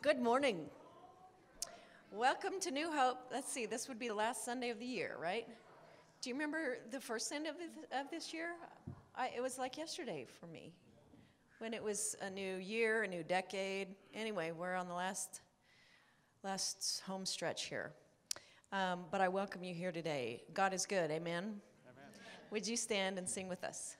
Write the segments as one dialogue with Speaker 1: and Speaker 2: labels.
Speaker 1: Good morning. Welcome to New Hope. Let's see, this would be the last Sunday of the year, right? Do you remember the first Sunday of, the, of this year? I, it was like yesterday for me when it was a new year, a new decade. Anyway, we're on the last, last home stretch here. Um, but I welcome you here today. God is good, amen? amen. Would you stand and sing with us?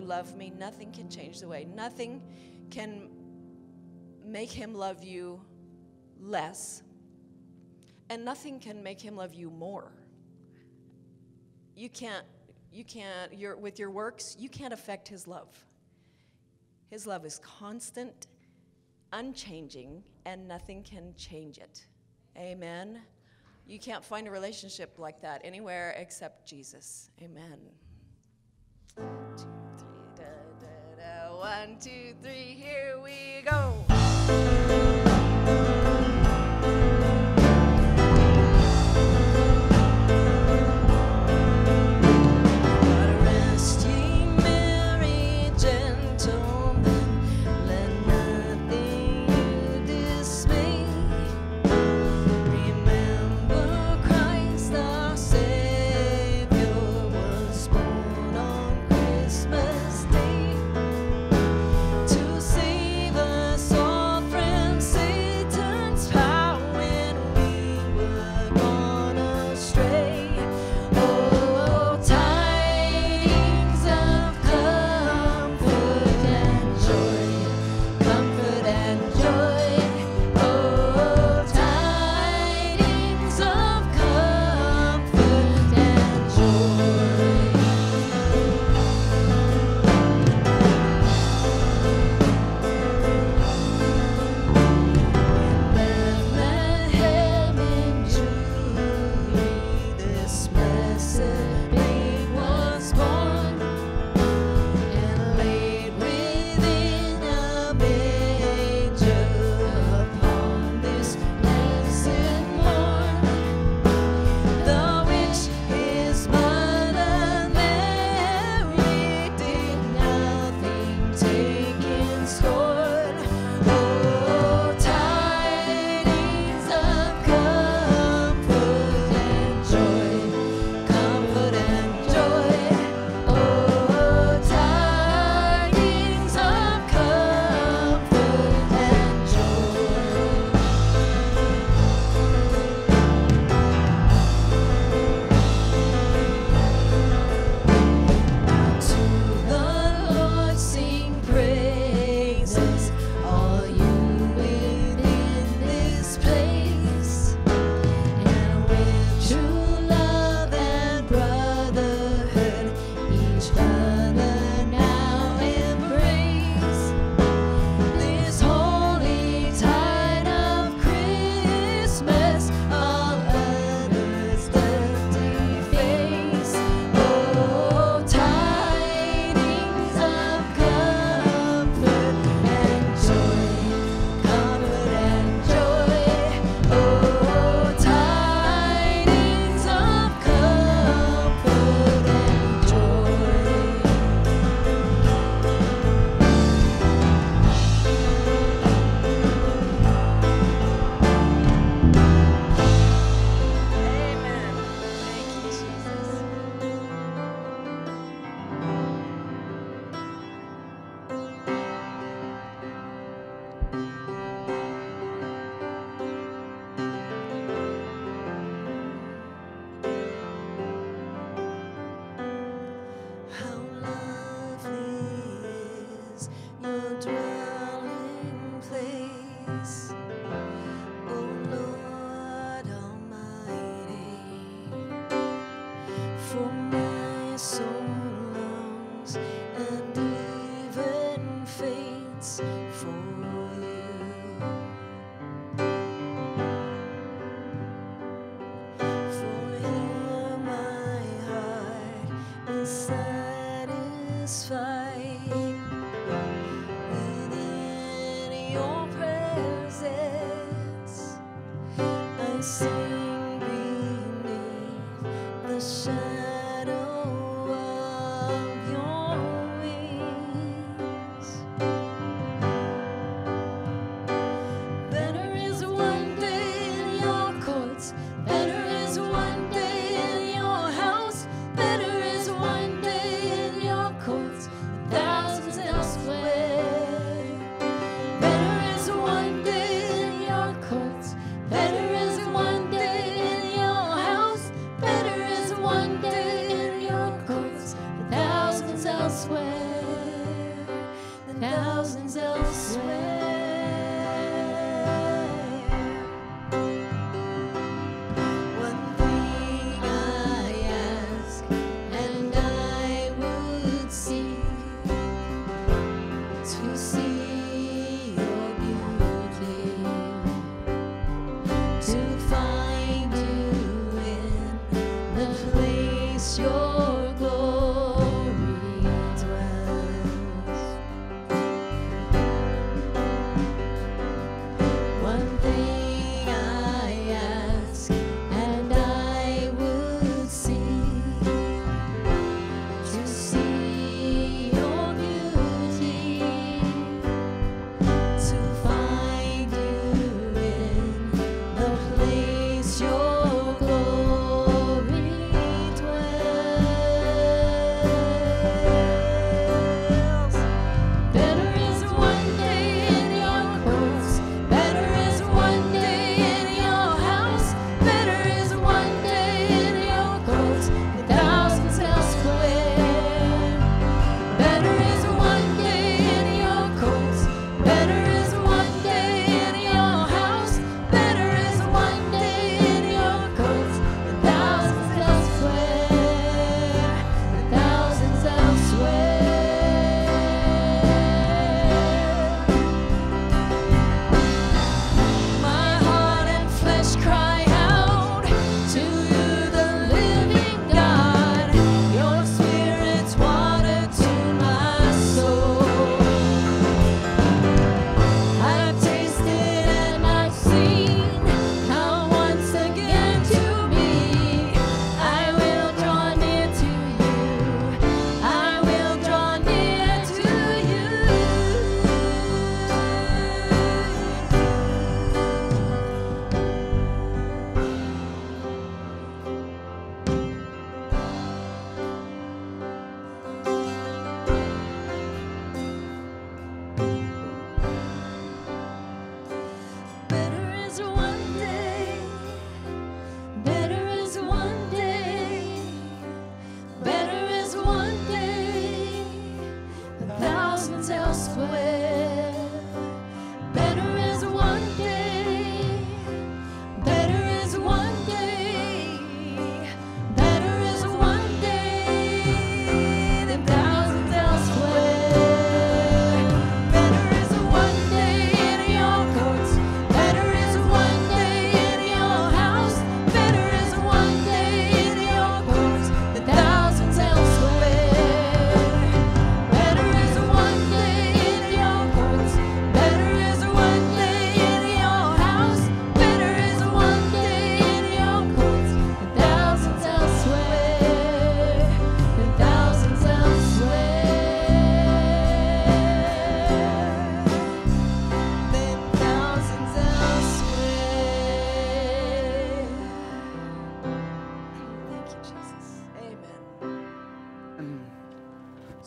Speaker 1: you love me. Nothing can change the way. Nothing can make him love you less. And nothing can make him love you more. You can't, you can't, your, with your works, you can't affect his love. His love is constant, unchanging, and nothing can change it. Amen. You can't find a relationship like that anywhere except Jesus. Amen. One, two, three, here we go.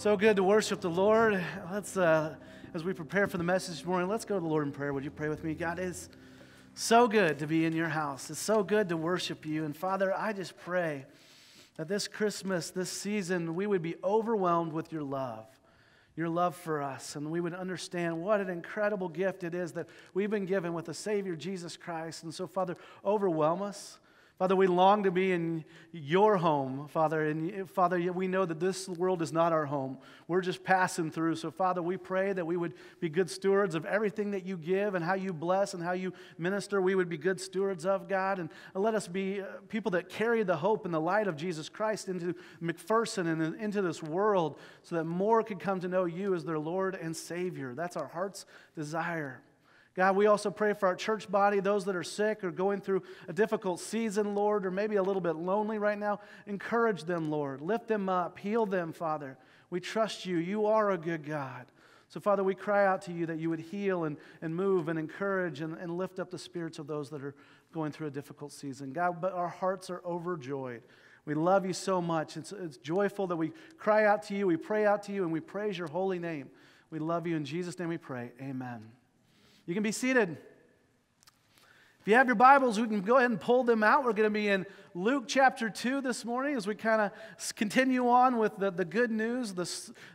Speaker 2: So good to worship the Lord. Let's, uh, as we prepare for the message this morning, let's go to the Lord in prayer. Would you pray with me? God is so good to be in your house. It's so good to worship you. And Father, I just pray that this Christmas, this season, we would be overwhelmed with your love, your love for us, and we would understand what an incredible gift it is that we've been given with the Savior Jesus Christ. And so, Father, overwhelm us. Father, we long to be in your home, Father. And Father, we know that this world is not our home. We're just passing through. So, Father, we pray that we would be good stewards of everything that you give and how you bless and how you minister. We would be good stewards of God. And let us be uh, people that carry the hope and the light of Jesus Christ into McPherson and into this world so that more could come to know you as their Lord and Savior. That's our heart's desire. God, we also pray for our church body, those that are sick or going through a difficult season, Lord, or maybe a little bit lonely right now. Encourage them, Lord. Lift them up. Heal them, Father. We trust you. You are a good God. So, Father, we cry out to you that you would heal and, and move and encourage and, and lift up the spirits of those that are going through a difficult season. God, but our hearts are overjoyed. We love you so much. It's, it's joyful that we cry out to you, we pray out to you, and we praise your holy name. We love you. In Jesus' name we pray. Amen. You can be seated. If you have your Bibles, we can go ahead and pull them out. We're going to be in Luke chapter 2 this morning as we kind of continue on with the, the good news, the,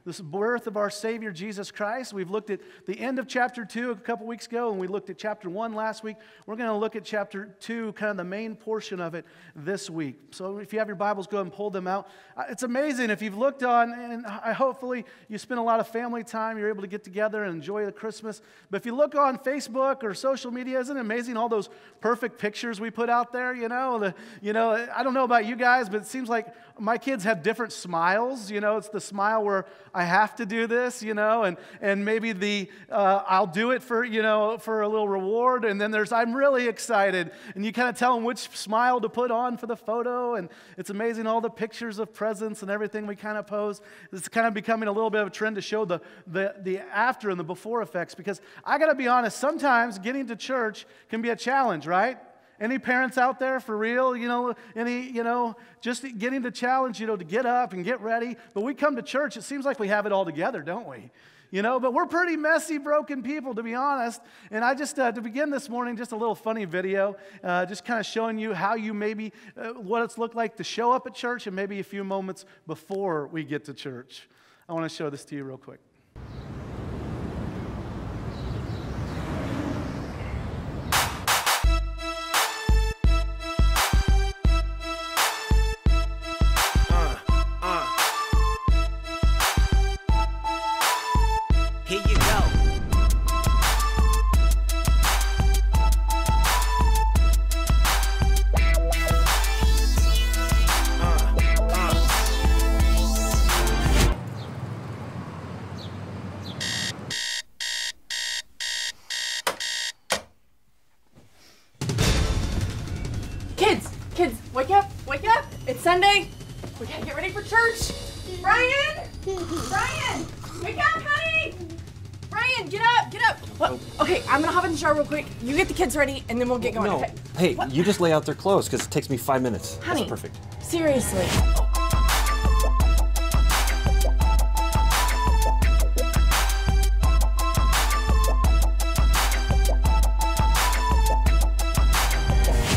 Speaker 2: this birth of our Savior Jesus Christ. We've looked at the end of chapter 2 a couple weeks ago, and we looked at chapter 1 last week. We're going to look at chapter 2, kind of the main portion of it this week. So if you have your Bibles, go ahead and pull them out. Uh, It's amazing if you've looked on, and I, hopefully you spend a lot of family time, you're able to get together and enjoy the Christmas. But if you look on Facebook or social media, isn't it amazing all those perfect pictures we put out there? You know, the, you know, I don't know about you guys, but it seems like my kids have different smiles. You know, it's the smile where I have to do this, you know, and, and maybe the uh, I'll do it for, you know, for a little reward. And then there's I'm really excited. And you kind of tell them which smile to put on for the photo. And it's amazing all the pictures of presents and everything we kind of pose. It's kind of becoming a little bit of a trend to show the, the, the after and the before effects because I got to be honest, sometimes getting to church can be a challenge, right? Any parents out there for real? You know, any, you know, just getting the challenge, you know, to get up and get ready. But we come to church, it seems like we have it all together, don't we? You know, but we're pretty messy, broken people, to be honest. And I just, uh, to begin this morning, just a little funny video, uh, just kind of showing you how you maybe, uh, what it's looked like to show up at church and maybe a few moments before we get to church. I want to show this to you real quick.
Speaker 3: Sunday. We gotta get ready for church. Brian! Brian! Wake up, honey! Brian, get up, get up. What? Oh. Okay, I'm gonna hop in the shower real quick. You get the kids ready, and then we'll get going,
Speaker 4: No.
Speaker 3: okay?
Speaker 4: Hey,
Speaker 3: What?
Speaker 4: you just lay out their clothes because it takes me five minutes.
Speaker 3: Honey.
Speaker 4: That's perfect.
Speaker 3: Seriously.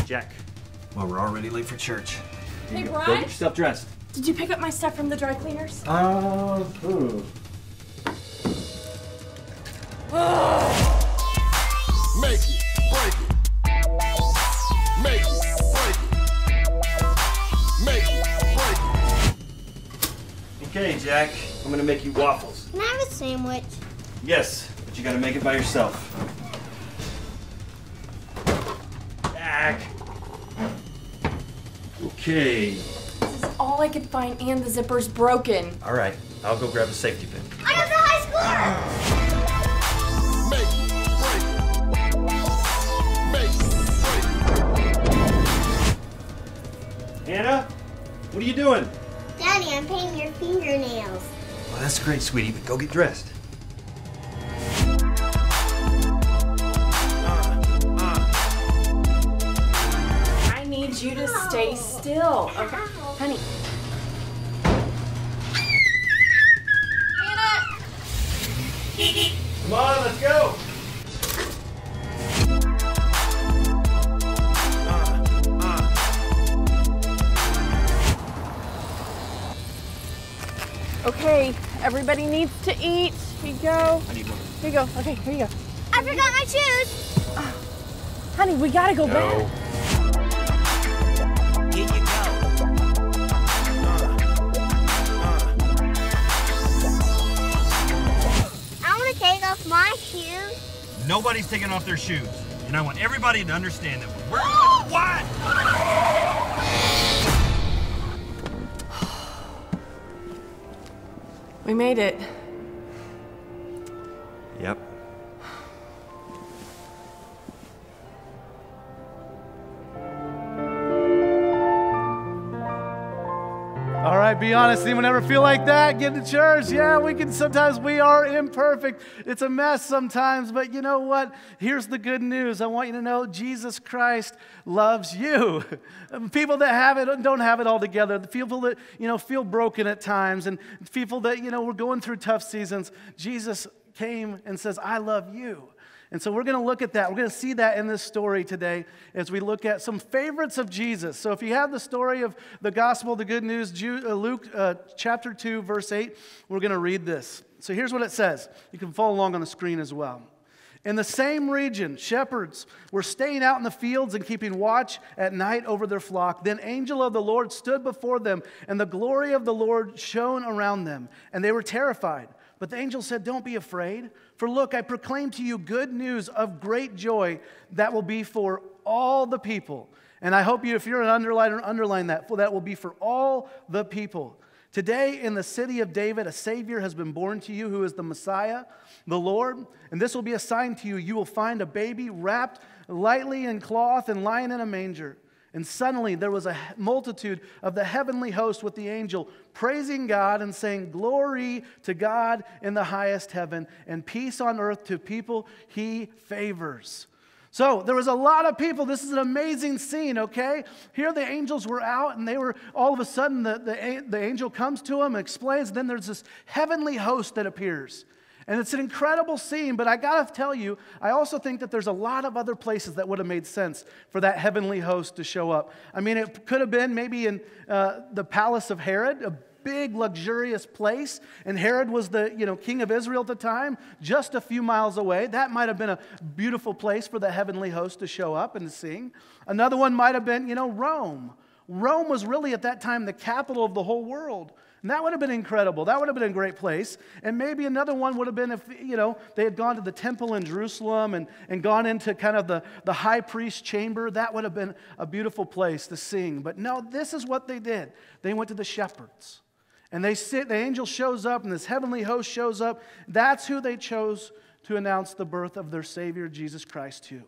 Speaker 4: Jack.
Speaker 5: Well, we're already late for church.
Speaker 3: Hey,
Speaker 4: Go get
Speaker 3: Brian,
Speaker 4: yourself dressed.
Speaker 3: did you pick up my stuff from the dry cleaners?
Speaker 4: Uh, ooh.
Speaker 6: Make it, break it. Make it, break it. Make it, break it.
Speaker 4: Okay, Jack. I'm gonna make you waffles.
Speaker 7: Can I have a sandwich?
Speaker 4: Yes, but you gotta make it by yourself. Okay.
Speaker 3: This is all I could find, and the zipper's broken.
Speaker 4: All right. I'll go grab a safety pin.
Speaker 7: I got the high score!
Speaker 6: Make break. Make break it.
Speaker 4: Hannah, what are you doing?
Speaker 7: Daddy, I'm painting your fingernails.
Speaker 5: Well, that's great, sweetie, but go get dressed.
Speaker 3: Stay still. Okay, honey. Hannah!
Speaker 4: Come on, let's go.
Speaker 3: Okay, everybody needs to eat. Here you go.
Speaker 4: I need one.
Speaker 3: Here you go. Okay, here you go.
Speaker 7: I forgot my shoes!
Speaker 3: Honey, we gotta go back.
Speaker 8: Nobody's taking off their shoes. And I want everybody to understand that when we're what?
Speaker 3: We made it.
Speaker 2: Be honest. Anyone ever feel like that? Get to church? Yeah, we can. Sometimes we are imperfect. It's a mess sometimes, but you know what? Here's the good news. I want you to know Jesus Christ loves you. People that have it don't have it all together. The people that you know feel broken at times, and people that you know we're going through tough seasons. Jesus came and says, "I love you." And so we're going to look at that. We're going to see that in this story today as we look at some favorites of Jesus. So if you have the story of the gospel, the good news, uh, Luke uh, chapter 2, verse 8, we're going to read this. So here's what it says. You can follow along on the screen as well. In the same region, shepherds were staying out in the fields and keeping watch at night over their flock. Then angel of the Lord stood before them, and the glory of the Lord shone around them, and they were terrified. But the angel said, Don't be afraid, for look, I proclaim to you good news of great joy that will be for all the people. And I hope you, if you're an underliner, underline that, for that will be for all the people. Today, in the city of David, a Savior has been born to you who is the Messiah, the Lord. And this will be a sign to you. You will find a baby wrapped lightly in cloth and lying in a manger. And suddenly there was a multitude of the heavenly host with the angel praising God and saying, Glory to God in the highest heaven, and peace on earth to people he favors. So there was a lot of people. This is an amazing scene, okay? Here the angels were out, and they were all of a sudden the, the, the angel comes to them and explains. And then there's this heavenly host that appears. And it's an incredible scene, but I gotta tell you, I also think that there's a lot of other places that would have made sense for that heavenly host to show up. I mean, it could have been maybe in uh, the palace of Herod, a big, luxurious place. And Herod was the you know, king of Israel at the time, just a few miles away. That might have been a beautiful place for the heavenly host to show up and sing. Another one might have been, you know, Rome. Rome was really at that time the capital of the whole world. And that would have been incredible. That would have been a great place. And maybe another one would have been if, you know, they had gone to the temple in Jerusalem and, and gone into kind of the, the high priest chamber. That would have been a beautiful place to sing. But no, this is what they did. They went to the shepherds. And they sit, the angel shows up, and this heavenly host shows up. That's who they chose to announce the birth of their Savior, Jesus Christ, to.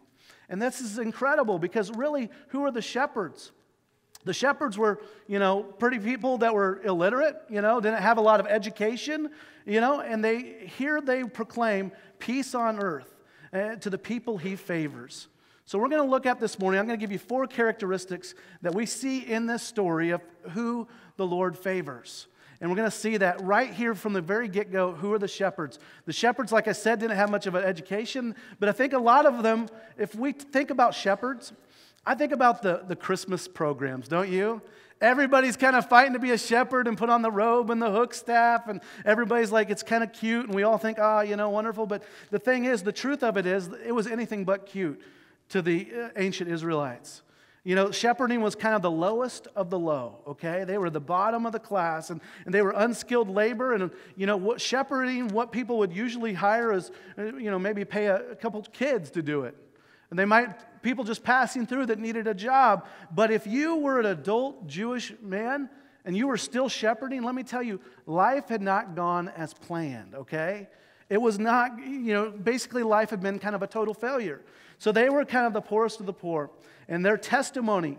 Speaker 2: And this is incredible because really, who are the shepherds? The shepherds were, you know, pretty people that were illiterate, you know, didn't have a lot of education, you know, and they here they proclaim peace on earth uh, to the people he favors. So we're going to look at this morning. I'm going to give you four characteristics that we see in this story of who the Lord favors. And we're going to see that right here from the very get go. Who are the shepherds? The shepherds, like I said, didn't have much of an education, but I think a lot of them, if we think about shepherds, I think about the, the Christmas programs, don't you? Everybody's kind of fighting to be a shepherd and put on the robe and the hook staff, and everybody's like, it's kind of cute, and we all think, ah, oh, you know, wonderful. But the thing is, the truth of it is, it was anything but cute to the uh, ancient Israelites. You know, shepherding was kind of the lowest of the low, okay? They were the bottom of the class and, and they were unskilled labor. And, you know, what, shepherding, what people would usually hire is, uh, you know, maybe pay a, a couple kids to do it. And they might, people just passing through that needed a job. But if you were an adult Jewish man and you were still shepherding, let me tell you, life had not gone as planned, okay? It was not, you know, basically life had been kind of a total failure. So they were kind of the poorest of the poor and their testimony.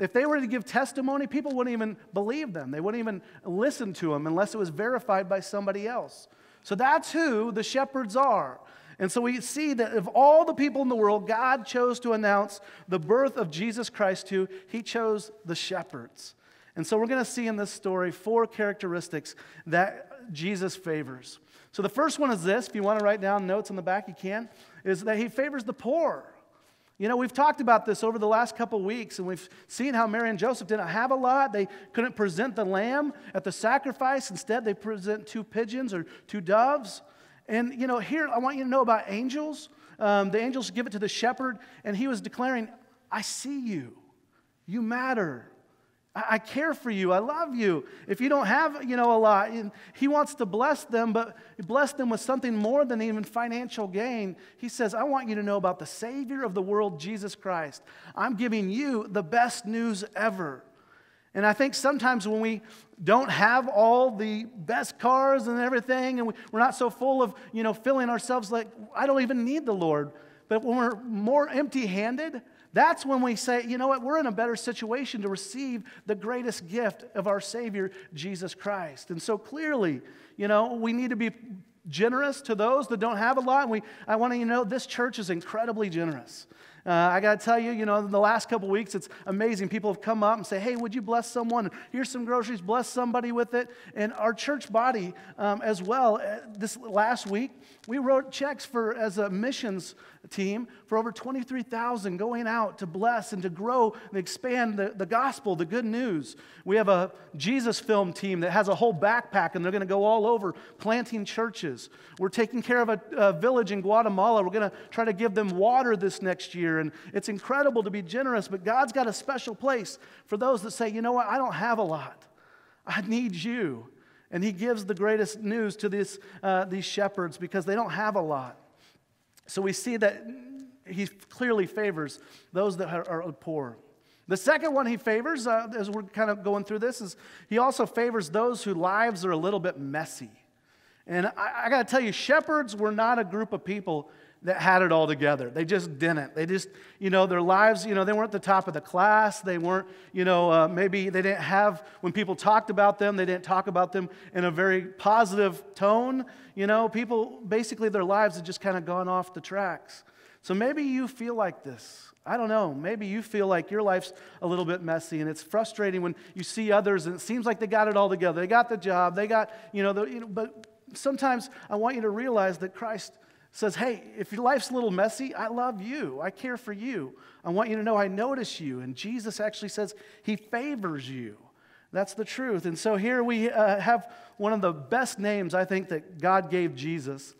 Speaker 2: If they were to give testimony, people wouldn't even believe them. They wouldn't even listen to them unless it was verified by somebody else. So that's who the shepherds are. And so we see that of all the people in the world, God chose to announce the birth of Jesus Christ to, He chose the shepherds. And so we're going to see in this story four characteristics that Jesus favors. So the first one is this if you want to write down notes on the back, you can, is that He favors the poor. You know, we've talked about this over the last couple weeks, and we've seen how Mary and Joseph didn't have a lot. They couldn't present the lamb at the sacrifice. Instead, they present two pigeons or two doves. And, you know, here I want you to know about angels. Um, the angels give it to the shepherd, and he was declaring, I see you. You matter. I care for you. I love you. If you don't have, you know, a lot, he wants to bless them, but bless them with something more than even financial gain. He says, I want you to know about the Savior of the world, Jesus Christ. I'm giving you the best news ever. And I think sometimes when we don't have all the best cars and everything, and we're not so full of, you know, filling ourselves like, I don't even need the Lord. But when we're more empty handed, that's when we say, you know what, we're in a better situation to receive the greatest gift of our Savior, Jesus Christ. And so clearly, you know, we need to be generous to those that don't have a lot. And we, I want you to know this church is incredibly generous. Uh, I got to tell you, you know, in the last couple weeks, it's amazing. People have come up and say, hey, would you bless someone? Here's some groceries, bless somebody with it. And our church body um, as well, uh, this last week, we wrote checks for, as a missions team, for over 23,000 going out to bless and to grow and expand the, the gospel, the good news. We have a Jesus film team that has a whole backpack and they're going to go all over planting churches. We're taking care of a, a village in Guatemala. We're going to try to give them water this next year. And it's incredible to be generous, but God's got a special place for those that say, you know what, I don't have a lot. I need you. And he gives the greatest news to this, uh, these shepherds because they don't have a lot. So we see that he clearly favors those that are, poor. The second one he favors, uh, as we're kind of going through this, is he also favors those whose lives are a little bit messy. And I, I got to tell you, shepherds were not a group of people that had it all together. They just didn't. They just, you know, their lives, you know, they weren't the top of the class. They weren't, you know, uh, maybe they didn't have, when people talked about them, they didn't talk about them in a very positive tone. You know, people, basically, their lives had just kind of gone off the tracks. So maybe you feel like this. I don't know. Maybe you feel like your life's a little bit messy and it's frustrating when you see others and it seems like they got it all together. They got the job, they got, you know, the, you know but sometimes I want you to realize that Christ says, Hey, if your life's a little messy, I love you. I care for you. I want you to know I notice you. And Jesus actually says he favors you. That's the truth. And so here we uh, have one of the best names I think that God gave Jesus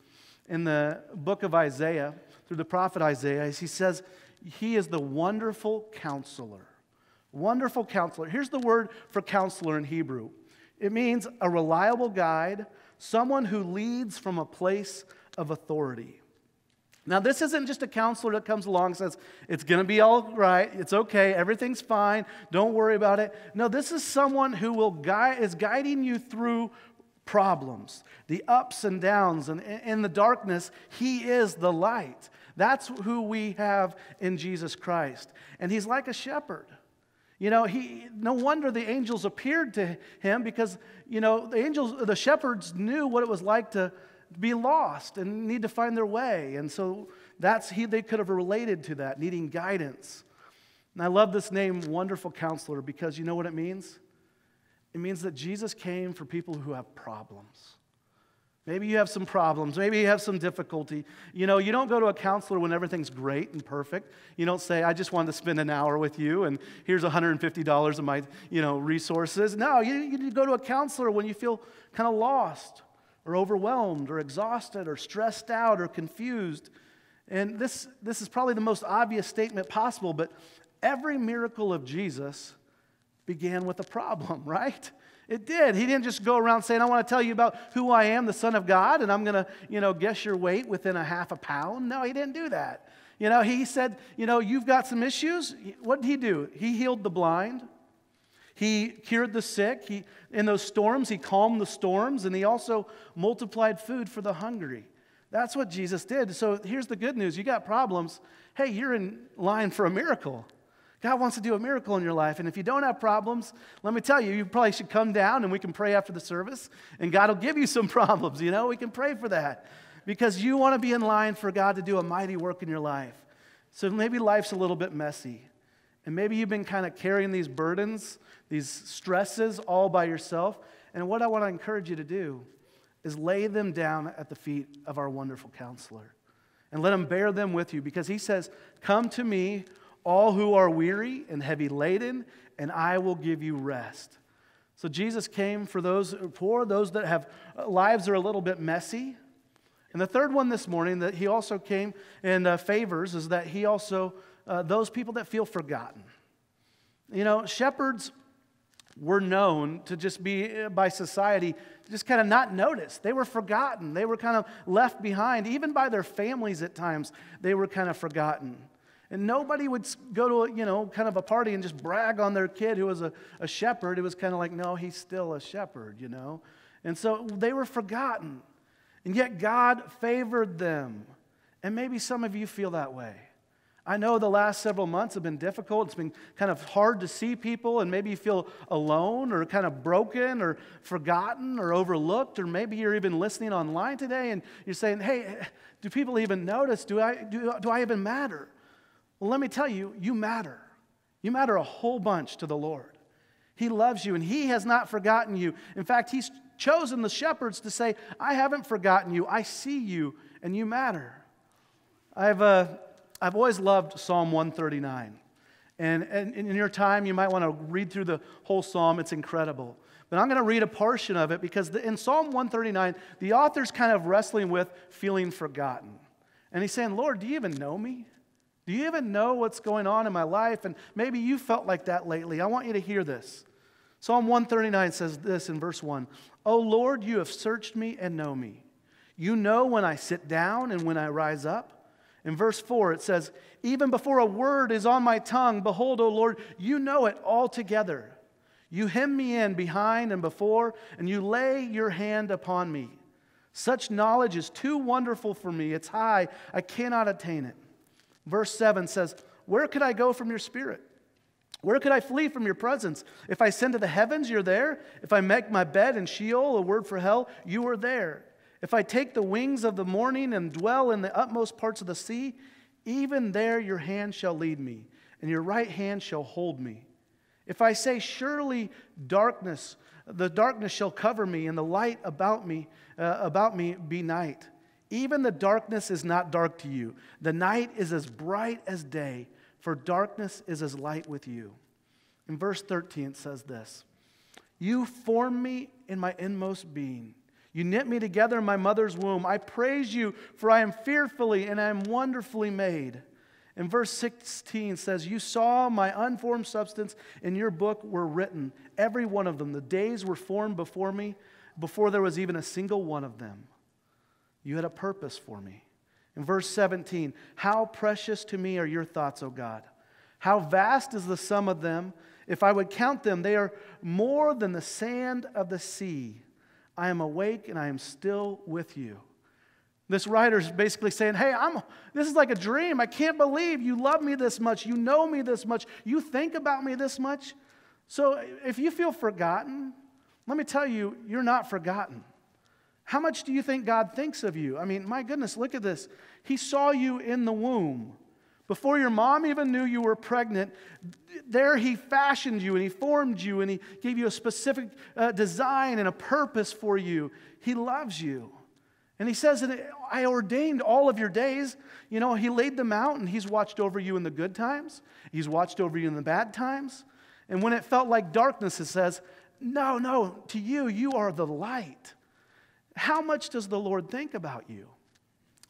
Speaker 2: in the book of Isaiah, through the prophet Isaiah. He says, He is the wonderful counselor. Wonderful counselor. Here's the word for counselor in Hebrew it means a reliable guide, someone who leads from a place of authority. Now, this isn't just a counselor that comes along and says, it's going to be all right, it's okay, everything's fine, don't worry about it. No, this is someone who will guide, is guiding you through problems, the ups and downs, and in the darkness, He is the light. That's who we have in Jesus Christ. And He's like a shepherd. You know, he, no wonder the angels appeared to him because, you know, the angels, the shepherds knew what it was like to be lost and need to find their way. And so that's he they could have related to that, needing guidance. And I love this name, Wonderful Counselor, because you know what it means? It means that Jesus came for people who have problems. Maybe you have some problems. Maybe you have some difficulty. You know, you don't go to a counselor when everything's great and perfect. You don't say, I just wanted to spend an hour with you and here's $150 of my, you know, resources. No, you, you go to a counselor when you feel kind of lost or overwhelmed or exhausted or stressed out or confused. And this, this is probably the most obvious statement possible, but every miracle of Jesus began with a problem, right? It did. He didn't just go around saying, I want to tell you about who I am, the Son of God, and I'm going to, you know, guess your weight within a half a pound. No, he didn't do that. You know, he said, you know, you've got some issues. What did he do? He healed the blind. He cured the sick. He, in those storms, he calmed the storms, and he also multiplied food for the hungry. That's what Jesus did. So here's the good news you got problems. Hey, you're in line for a miracle. God wants to do a miracle in your life. And if you don't have problems, let me tell you, you probably should come down and we can pray after the service, and God will give you some problems. You know, we can pray for that because you want to be in line for God to do a mighty work in your life. So maybe life's a little bit messy. And maybe you've been kind of carrying these burdens, these stresses all by yourself. And what I want to encourage you to do is lay them down at the feet of our wonderful counselor and let him bear them with you because he says, Come to me, all who are weary and heavy laden, and I will give you rest. So Jesus came for those poor, those that have uh, lives are a little bit messy. And the third one this morning that he also came and uh, favors is that he also uh, those people that feel forgotten. You know, shepherds were known to just be uh, by society just kind of not noticed. They were forgotten. They were kind of left behind. Even by their families at times, they were kind of forgotten. And nobody would go to, a, you know, kind of a party and just brag on their kid who was a, a shepherd. It was kind of like, no, he's still a shepherd, you know. And so they were forgotten. And yet God favored them. And maybe some of you feel that way. I know the last several months have been difficult. It's been kind of hard to see people, and maybe you feel alone or kind of broken or forgotten or overlooked, or maybe you're even listening online today and you're saying, Hey, do people even notice? Do I, do, do I even matter? Well, let me tell you, you matter. You matter a whole bunch to the Lord. He loves you and He has not forgotten you. In fact, He's chosen the shepherds to say, I haven't forgotten you. I see you and you matter. I've, uh, I've always loved Psalm 139. And, and in your time, you might want to read through the whole psalm. It's incredible. But I'm going to read a portion of it because the, in Psalm 139, the author's kind of wrestling with feeling forgotten. And he's saying, Lord, do you even know me? Do you even know what's going on in my life? And maybe you felt like that lately. I want you to hear this. Psalm 139 says this in verse 1 O Lord, you have searched me and know me. You know when I sit down and when I rise up. In verse 4, it says, Even before a word is on my tongue, behold, O Lord, you know it altogether. You hem me in behind and before, and you lay your hand upon me. Such knowledge is too wonderful for me. It's high, I cannot attain it. Verse 7 says, Where could I go from your spirit? Where could I flee from your presence? If I send to the heavens, you're there. If I make my bed in Sheol, a word for hell, you are there. If I take the wings of the morning and dwell in the utmost parts of the sea, even there your hand shall lead me, and your right hand shall hold me. If I say, Surely darkness, the darkness shall cover me, and the light about me, uh, about me be night. Even the darkness is not dark to you. The night is as bright as day, for darkness is as light with you. In verse 13, it says this You formed me in my inmost being. You knit me together in my mother's womb. I praise you, for I am fearfully and I am wonderfully made. And verse 16 says, You saw my unformed substance in your book were written, every one of them. The days were formed before me, before there was even a single one of them. You had a purpose for me. In verse 17, How precious to me are your thoughts, O God. How vast is the sum of them. If I would count them, they are more than the sand of the sea. I am awake and I am still with you. This writer is basically saying, Hey, I'm, this is like a dream. I can't believe you love me this much. You know me this much. You think about me this much. So if you feel forgotten, let me tell you, you're not forgotten. How much do you think God thinks of you? I mean, my goodness, look at this. He saw you in the womb. Before your mom even knew you were pregnant, there he fashioned you and he formed you and he gave you a specific uh, design and a purpose for you. He loves you. And he says, I ordained all of your days. You know, he laid them out and he's watched over you in the good times, he's watched over you in the bad times. And when it felt like darkness, it says, No, no, to you, you are the light. How much does the Lord think about you?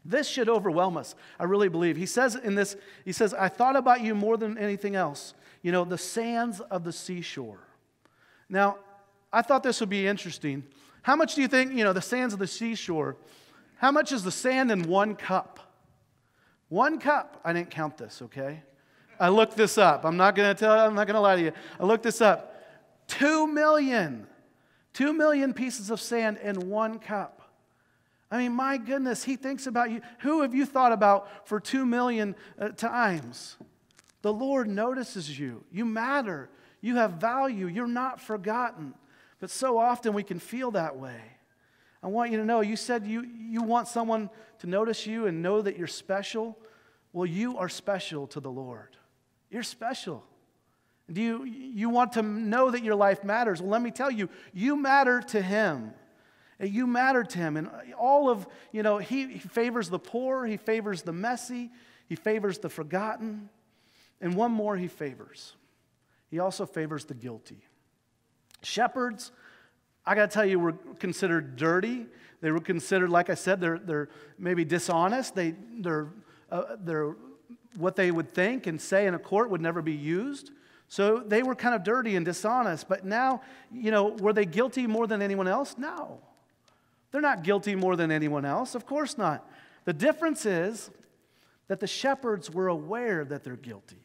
Speaker 2: This should overwhelm us, I really believe. He says in this, he says, I thought about you more than anything else. You know, the sands of the seashore. Now, I thought this would be interesting. How much do you think, you know, the sands of the seashore, how much is the sand in one cup? One cup. I didn't count this, okay? I looked this up. I'm not going to tell, I'm not to lie to you. I looked this up. Two million. Two million pieces of sand in one cup. I mean, my goodness, he thinks about you. Who have you thought about for two million uh, times? The Lord notices you. You matter. You have value. You're not forgotten. But so often we can feel that way. I want you to know you said you, you want someone to notice you and know that you're special. Well, you are special to the Lord. You're special. Do you, you want to know that your life matters? Well, let me tell you, you matter to Him. You matter to him. And all of, you know, he, he favors the poor, he favors the messy, he favors the forgotten. And one more he favors. He also favors the guilty. Shepherds, I got to tell you, were considered dirty. They were considered, like I said, they're, they're maybe dishonest. They, they're, uh, they're, what they would think and say in a court would never be used. So they were kind of dirty and dishonest. But now, you know, were they guilty more than anyone else? No. They're not guilty more than anyone else. Of course not. The difference is that the shepherds were aware that they're guilty.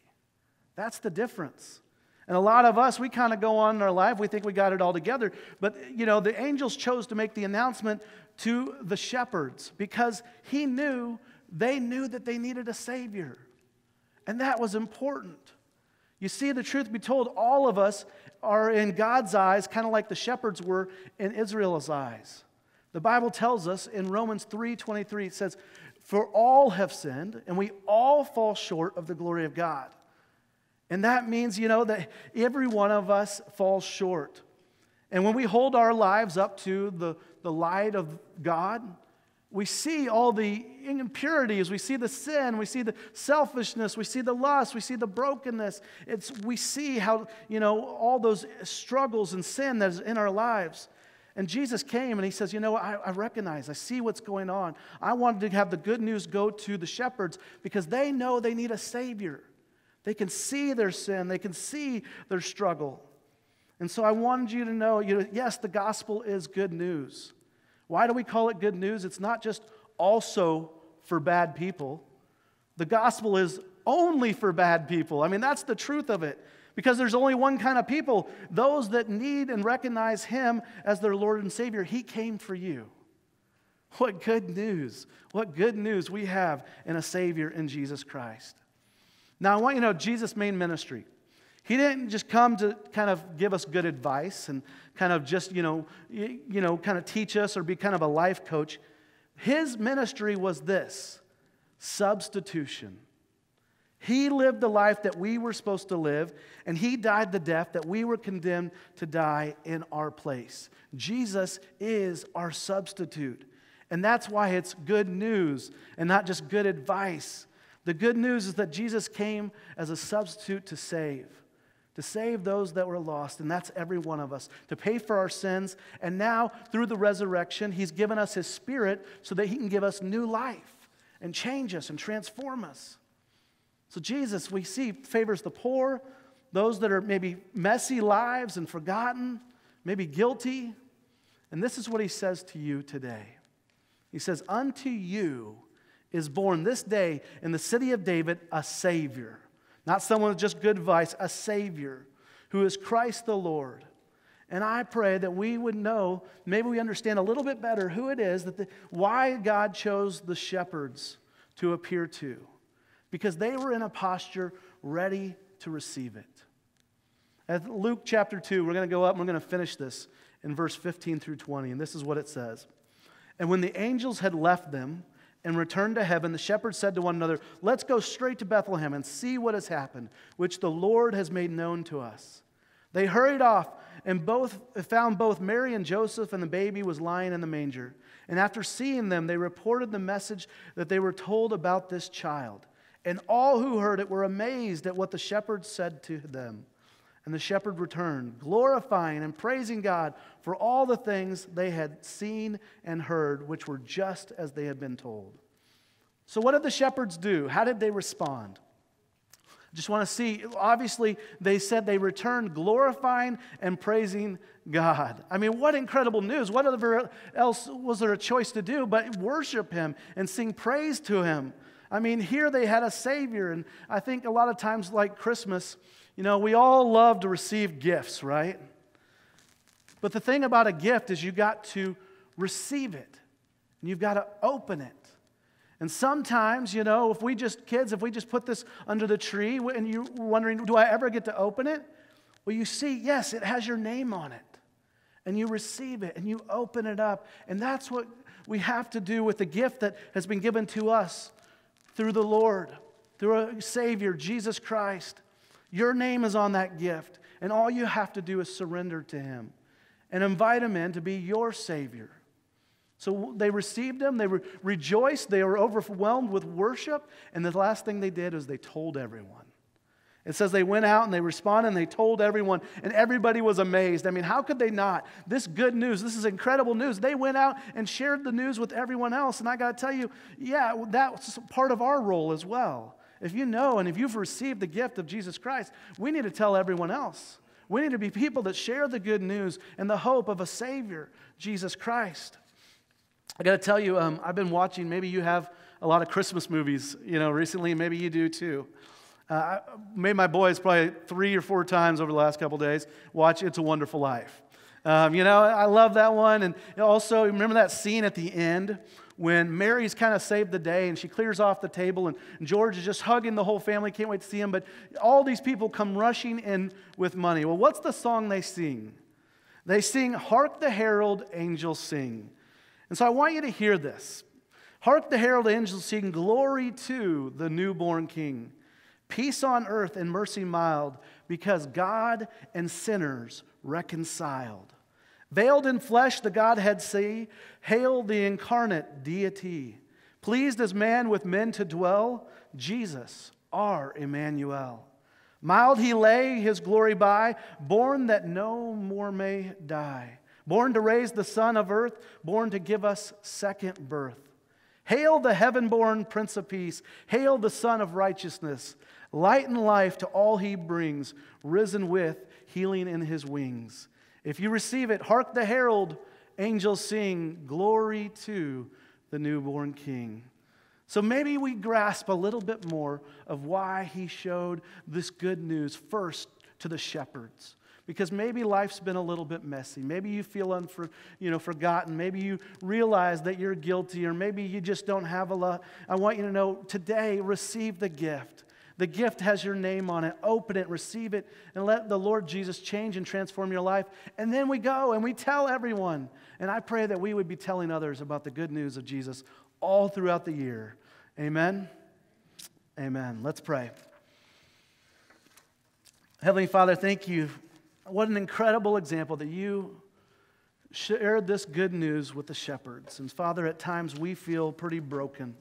Speaker 2: That's the difference. And a lot of us, we kind of go on in our life, we think we got it all together. But, you know, the angels chose to make the announcement to the shepherds because he knew, they knew that they needed a Savior. And that was important. You see, the truth be told, all of us are in God's eyes kind of like the shepherds were in Israel's eyes. The Bible tells us in Romans 3:23 it says, "For all have sinned and we all fall short of the glory of God." And that means, you know, that every one of us falls short. And when we hold our lives up to the, the light of God, we see all the impurities, we see the sin, we see the selfishness, we see the lust, we see the brokenness. It's, we see how, you know, all those struggles and sin that is in our lives. And Jesus came and he says, You know, I, I recognize, I see what's going on. I wanted to have the good news go to the shepherds because they know they need a Savior. They can see their sin, they can see their struggle. And so I wanted you to know, you know yes, the gospel is good news. Why do we call it good news? It's not just also for bad people. The gospel is only for bad people. I mean, that's the truth of it. Because there's only one kind of people those that need and recognize Him as their Lord and Savior. He came for you. What good news! What good news we have in a Savior in Jesus Christ. Now, I want you to know Jesus' main ministry. He didn't just come to kind of give us good advice and kind of just, you know, you, you know, kind of teach us or be kind of a life coach. His ministry was this substitution. He lived the life that we were supposed to live, and He died the death that we were condemned to die in our place. Jesus is our substitute. And that's why it's good news and not just good advice. The good news is that Jesus came as a substitute to save, to save those that were lost, and that's every one of us, to pay for our sins. And now, through the resurrection, He's given us His Spirit so that He can give us new life and change us and transform us. So, Jesus, we see, favors the poor, those that are maybe messy lives and forgotten, maybe guilty. And this is what he says to you today He says, Unto you is born this day in the city of David a Savior. Not someone with just good advice, a Savior who is Christ the Lord. And I pray that we would know, maybe we understand a little bit better who it is, that the, why God chose the shepherds to appear to because they were in a posture ready to receive it. At Luke chapter 2, we're going to go up and we're going to finish this in verse 15 through 20, and this is what it says. And when the angels had left them and returned to heaven, the shepherds said to one another, Let's go straight to Bethlehem and see what has happened, which the Lord has made known to us. They hurried off and both found both Mary and Joseph, and the baby was lying in the manger. And after seeing them, they reported the message that they were told about this child. And all who heard it were amazed at what the shepherds said to them. And the shepherd returned, glorifying and praising God for all the things they had seen and heard, which were just as they had been told. So, what did the shepherds do? How did they respond? I just want to see. Obviously, they said they returned glorifying and praising God. I mean, what incredible news. What else was there a choice to do but worship Him and sing praise to Him? I mean, here they had a Savior. And I think a lot of times, like Christmas, you know, we all love to receive gifts, right? But the thing about a gift is you got to receive it, and you've got to open it. And sometimes, you know, if we just, kids, if we just put this under the tree and you're wondering, do I ever get to open it? Well, you see, yes, it has your name on it. And you receive it and you open it up. And that's what we have to do with the gift that has been given to us through the Lord, through a Savior, Jesus Christ. Your name is on that gift, and all you have to do is surrender to Him and invite Him in to be your Savior. So they received Him, they re- rejoiced, they were overwhelmed with worship, and the last thing they did was they told everyone. It says they went out and they responded and they told everyone, and everybody was amazed. I mean, how could they not? This good news, this is incredible news. They went out and shared the news with everyone else. And I got to tell you, yeah, that's part of our role as well. If you know and if you've received the gift of Jesus Christ, we need to tell everyone else. We need to be people that share the good news and the hope of a Savior, Jesus Christ. I got to tell you, um, I've been watching, maybe you have a lot of Christmas movies, you know, recently, maybe you do too. Uh, I made my boys probably three or four times over the last couple days watch It's a Wonderful Life. Um, you know, I love that one. And also, remember that scene at the end when Mary's kind of saved the day and she clears off the table and George is just hugging the whole family, can't wait to see him. But all these people come rushing in with money. Well, what's the song they sing? They sing, Hark the Herald Angels Sing. And so I want you to hear this. Hark the herald angels sing glory to the newborn king. Peace on earth and mercy mild, because God and sinners reconciled. Veiled in flesh, the Godhead see. Hail the incarnate deity. Pleased as man with men to dwell, Jesus, our Emmanuel. Mild he lay his glory by, born that no more may die. Born to raise the son of earth, born to give us second birth. Hail the heaven born Prince of Peace. Hail the Sun of Righteousness. Light and life to all he brings, risen with healing in his wings. If you receive it, hark the herald angels sing, Glory to the newborn King. So maybe we grasp a little bit more of why he showed this good news first to the shepherds. Because maybe life's been a little bit messy. Maybe you feel unfor, you know, forgotten. Maybe you realize that you're guilty, or maybe you just don't have a lot. I want you to know today, receive the gift. The gift has your name on it. Open it, receive it, and let the Lord Jesus change and transform your life. And then we go and we tell everyone. And I pray that we would be telling others about the good news of Jesus all throughout the year. Amen. Amen. Let's pray. Heavenly Father, thank you. What an incredible example that you shared this good news with the shepherds. And Father, at times we feel pretty broken,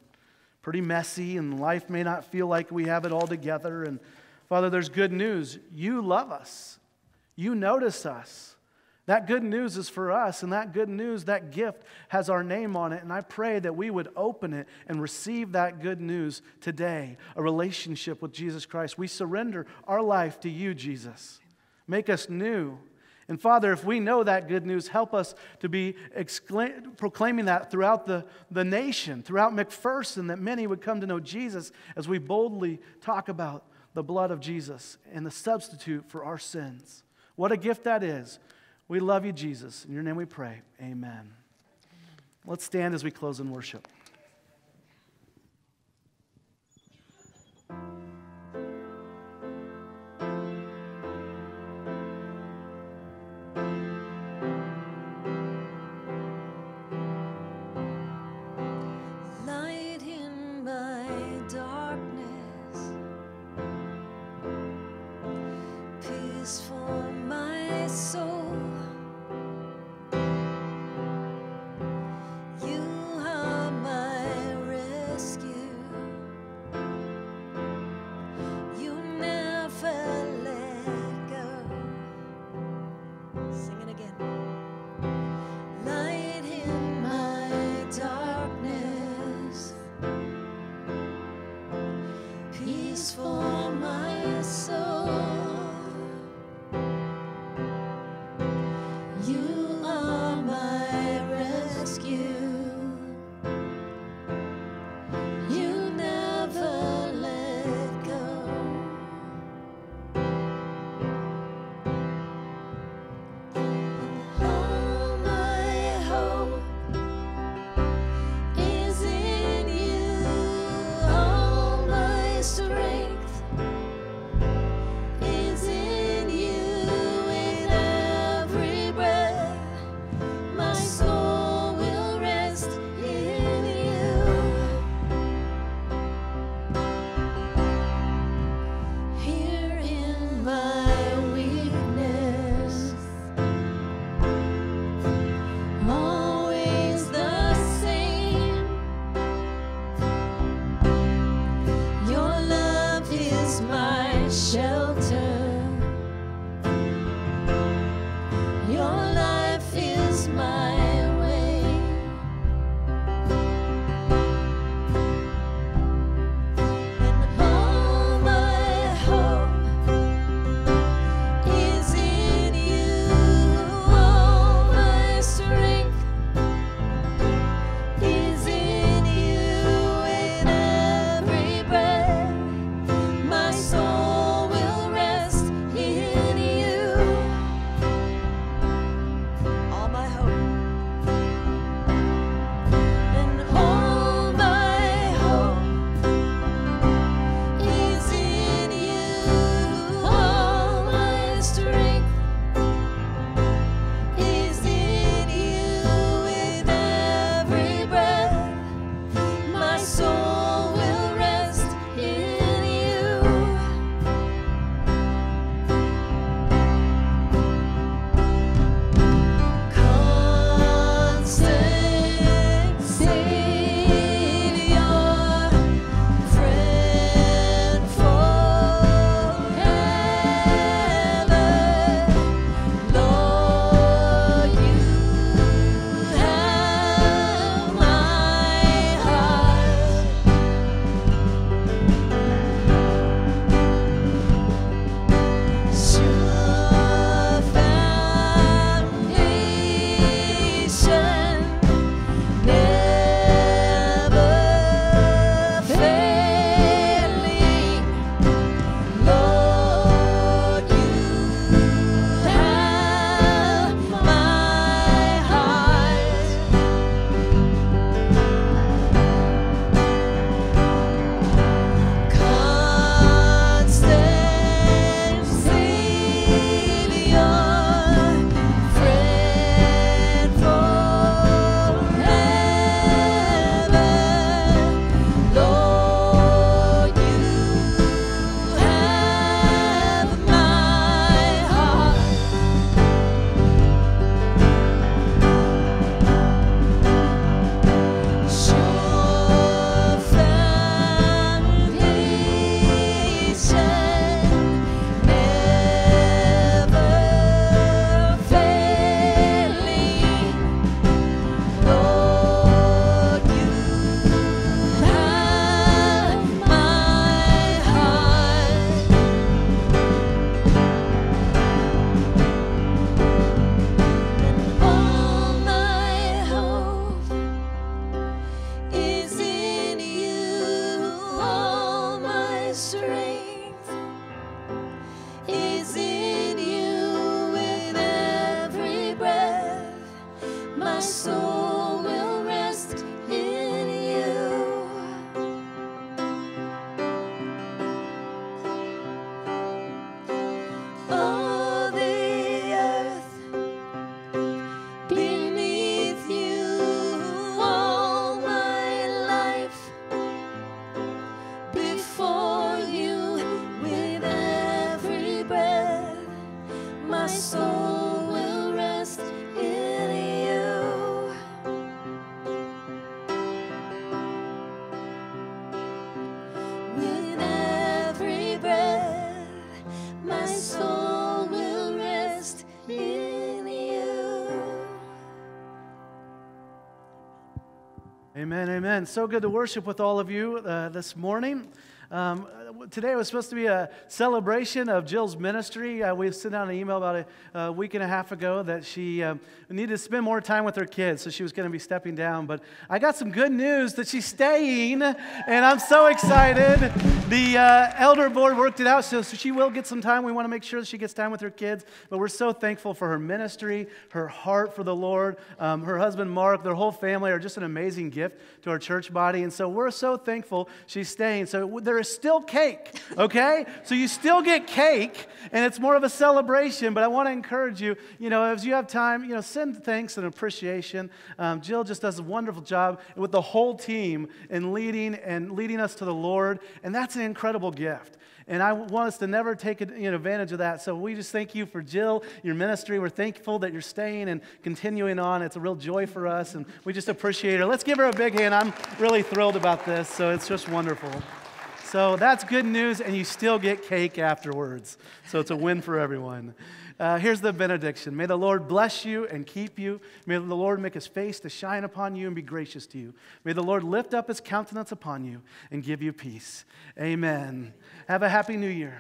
Speaker 2: pretty messy, and life may not feel like we have it all together. And Father, there's good news. You love us, you notice us. That good news is for us, and that good news, that gift, has our name on it. And I pray that we would open it and receive that good news today a relationship with Jesus Christ. We surrender our life to you, Jesus. Make us new. And Father, if we know that good news, help us to be exclaim, proclaiming that throughout the, the nation, throughout McPherson, that many would come to know Jesus as we boldly talk about the blood of Jesus and the substitute for our sins. What a gift that is. We love you, Jesus. In your name we pray. Amen. Let's stand as we close in worship. Amen, amen. So good to worship with all of you uh, this morning. Um, today was supposed to be a celebration of Jill's ministry. Uh, we sent out an email about a, a week and a half ago that she um, needed to spend more time with her kids, so she was going to be stepping down. But I got some good news that she's staying, and I'm so excited. The uh, elder board worked it out, so, so she will get some time. We want to make sure that she gets time with her kids, but we're so thankful for her ministry, her heart for the Lord. Um, her husband, Mark, their whole family are just an amazing gift to our church body, and so we're so thankful she's staying. So there is still cake, okay? so you still get cake, and it's more of a celebration, but I want to encourage you, you know, as you have time, you know, send thanks and appreciation. Um, Jill just does a wonderful job with the whole team in leading and leading us to the Lord, and that's an incredible gift. And I want us to never take advantage of that. So we just thank you for Jill, your ministry. We're thankful that you're staying and continuing on. It's a real joy for us, and we just appreciate her. Let's give her a big hand. I'm really thrilled about this, so it's just wonderful. So that's good news, and you still get cake afterwards. So it's a win for everyone. Uh, here's the benediction May the Lord bless you and keep you. May the Lord make his face to shine upon you and be gracious to you. May the Lord lift up his countenance upon you and give you peace. Amen. Have a happy new year.